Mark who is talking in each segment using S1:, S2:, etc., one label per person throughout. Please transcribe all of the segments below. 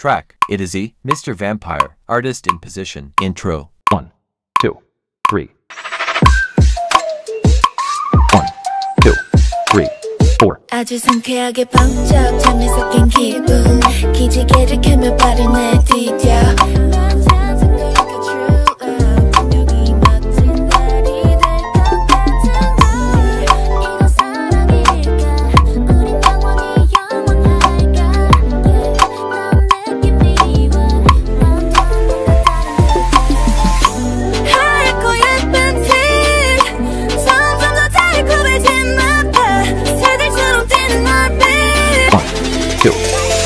S1: Track. It is E. Mr. Vampire. Artist in position. Intro.
S2: One, two, three. One, two, three, four.
S3: 아주 상쾌하게 번쩍 잠에 섞인 기분 기지개를 켜며 발을 내디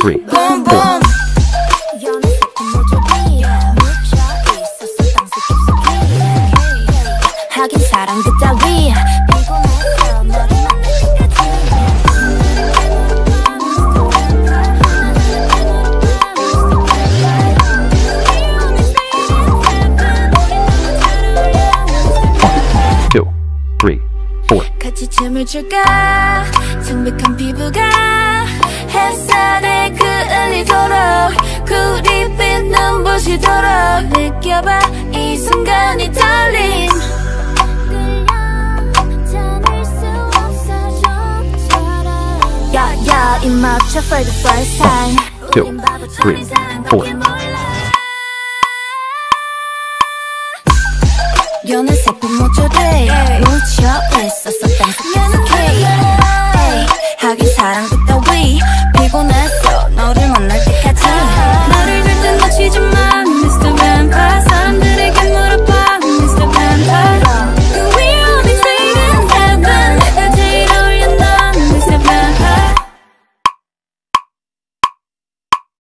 S2: three,
S3: 깊숙이 하긴 사랑 그따위.
S2: Four.
S3: 같이 춤을 출까? 창백한 피부가 햇살에 그을리도록 구릿빛 눈부시도록 느껴봐 이 순간이 떨림 야야 입 맞춰 for the first time.
S2: Two, three, four.
S3: 몰라. 연애색은 모조리 묻혀